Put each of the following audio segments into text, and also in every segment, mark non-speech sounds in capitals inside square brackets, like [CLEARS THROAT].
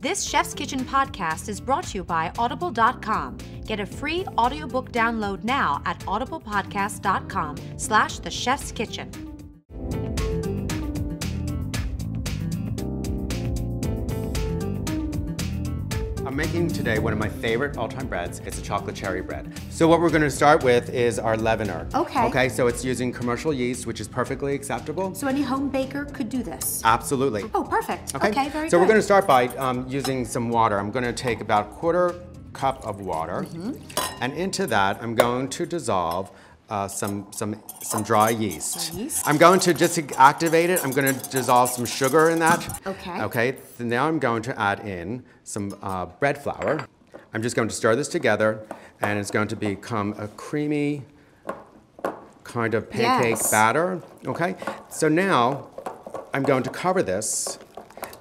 This Chef's Kitchen podcast is brought to you by Audible.com. Get a free audiobook download now at audiblepodcast.com slash the chef's kitchen. Making today one of my favorite all-time breads. It's a chocolate cherry bread. So what we're going to start with is our leavener. Okay. Okay, so it's using commercial yeast, which is perfectly acceptable. So any home baker could do this. Absolutely. Oh, perfect. Okay, very so good. we're going to start by um, using some water. I'm going to take about a quarter cup of water, Mm-hmm. and into that I'm going to dissolve uh, some some some dry yeast. Yeast. I'm going to just to activate it. I'm going to dissolve some sugar in that. Okay. Okay. So now I'm going to add in some uh, bread flour. I'm just going to stir this together, and it's going to become a creamy kind of pancake Yes. batter. Okay. So now I'm going to cover this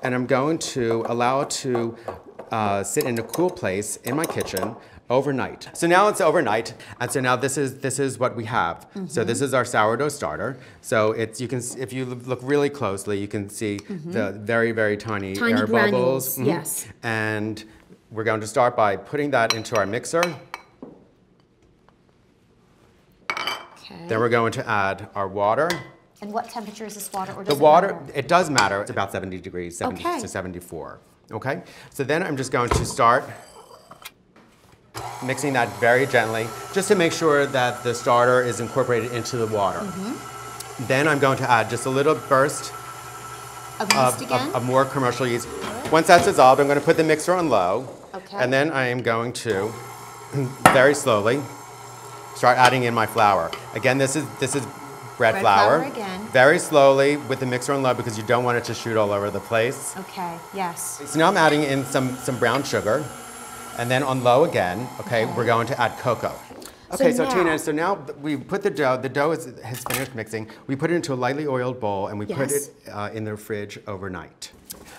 and I'm going to allow it to uh, sit in a cool place in my kitchen overnight. So now it's overnight, and so now this is this is what we have. So Mm-hmm. this is our sourdough starter. So it's you can if you look really closely, you can see the very very tiny. Tiny air granules, bubbles. Mhm. yes. And we're going to start by putting that into our mixer. Okay. Then we're going to add our water. and what temperature is this water? Or The it water, matter? it does matter. It's about 70 degrees, 70 Okay. to 74. Okay? So then I'm just going to start mixing that very gently, just to make sure that the starter is incorporated into the water. Mm-hmm. Then I'm going to add just a little burst Of yeast of, again? of, of more commercial yeast. Once that's dissolved, I'm going to put the mixer on low. Okay. And then I am going to [CLEARS THROAT] very slowly start adding in my flour. Again, this is this is bread, Bread flour. flour again. Very slowly with the mixer on low because you don't want it to shoot all over the place. okay, yes. So now I'm adding in some some brown sugar, and then on low again. Okay, we're going to add cocoa. Okay, so, now- Tina, so now th- we put the dough. The dough is, has finished mixing. We put it into a lightly oiled bowl and we put it uh, in the fridge overnight.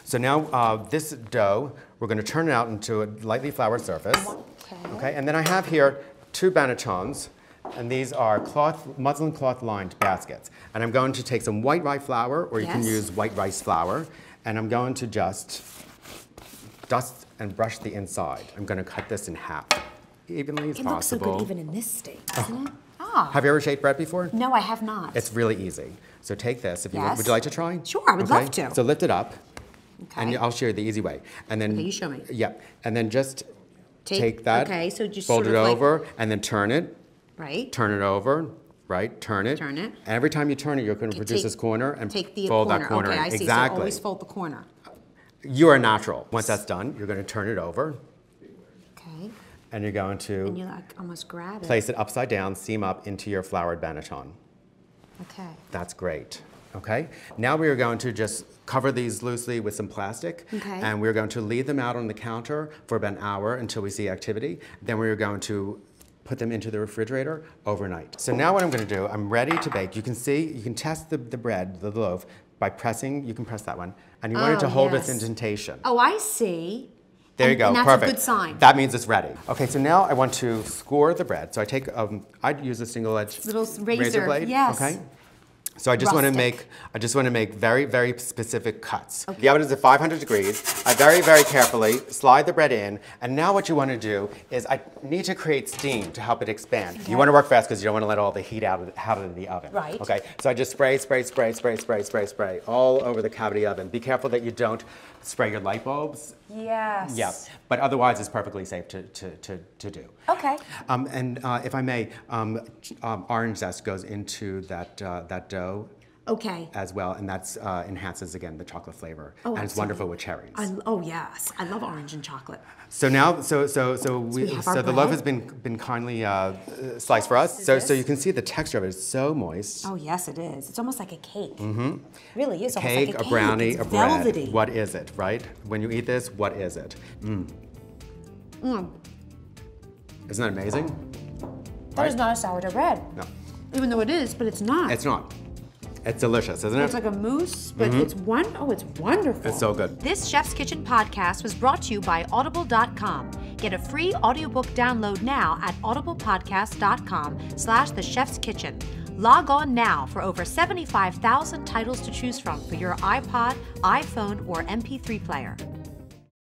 So now uh, this dough, we're going to turn it out into a lightly floured surface. Okay. Okay, and then I have here two bannetons, and these are cloth, muslin cloth lined baskets. And I'm going to take some white rye flour, or you can use white rice flour, and I'm going to just dust and brush the inside. I'm going to cut this in half, evenly as It looks so possible. good even in this state, doesn't it? Ah. Have you ever shaped bread before? No, I have not. It's really easy. So take this. If you would, Yes. would you like to try? Sure, I would love to. So lift it up, okay. and I'll show you the easy way. And then Okay, you show me. Yep. And then just Take- take, that. okay, so just fold sort it of like- over, and then turn it. right? Turn it over. Right. Turn it. Turn it. And every time you turn it, you're going to produce take- this corner and Take the fold corner. that corner. Okay, in. I see. Exactly. So always fold the corner. You are natural. Once that's done, you're going to turn it over, Okay. and you're going to And you like almost grab it. place it upside down, seam up into your floured banneton. Okay. That's great. Okay. Now we are going to just cover these loosely with some plastic. Okay. And we're going to leave them out on the counter for about an hour until we see activity. Then we're going to put them into the refrigerator overnight. So now what I'm going to do, I'm ready to bake. You can see, you can test the, the bread, the loaf, by pressing, you can press that one. And you want it to Oh, hold yes. its indentation. Oh, I see. There you go, and that's perfect. a good sign. That means it's ready. Okay, so now I want to score the bread. So I take, um, I'd use a single edge Little razor, blade. yes. Okay. So I just want to make, I just want to make very, very specific cuts. The oven is at 500 degrees. I very, very carefully slide the bread in, and now what you want to do is I need to create steam to help it expand. You want to work fast because you don't want to let all the heat out of, out of the oven. Right. Okay. So I just spray, spray, spray, spray, spray, spray, spray all over the cavity oven. Be careful that you don't spray your light bulbs. Yes. Yeah. But otherwise, it's perfectly safe to, to, to, to do. Okay. Um, and uh, if I may, um, um, orange zest goes into that, uh, that dough Okay. as well, and that's uh, enhances again the chocolate flavor, Oh, and it's wonderful with cherries. I, oh yes, I love orange and chocolate. so now, so so so we, we so the loaf has been been kindly uh, sliced for us. is So so you can see the texture of it is so moist. Oh yes, it is. It's almost like a cake. Mm-hmm. Really is almost like a cake. a brownie, it's a bread. velvety. What is it, right? When you eat this, what is it? Mm. Isn't that amazing? That is not a sourdough bread. No, Even though it is, but it's not. it's not. It's delicious, isn't it? It's like a mousse, but mm-hmm. it's one oh, it's wonderful. it's so good. This Chef's Kitchen podcast was brought to you by Audible.com. Get a free audiobook download now at audiblepodcast.com slash the chef's kitchen. Log on now for over 75,000 titles to choose from for your iPod, iPhone, or MP3 player.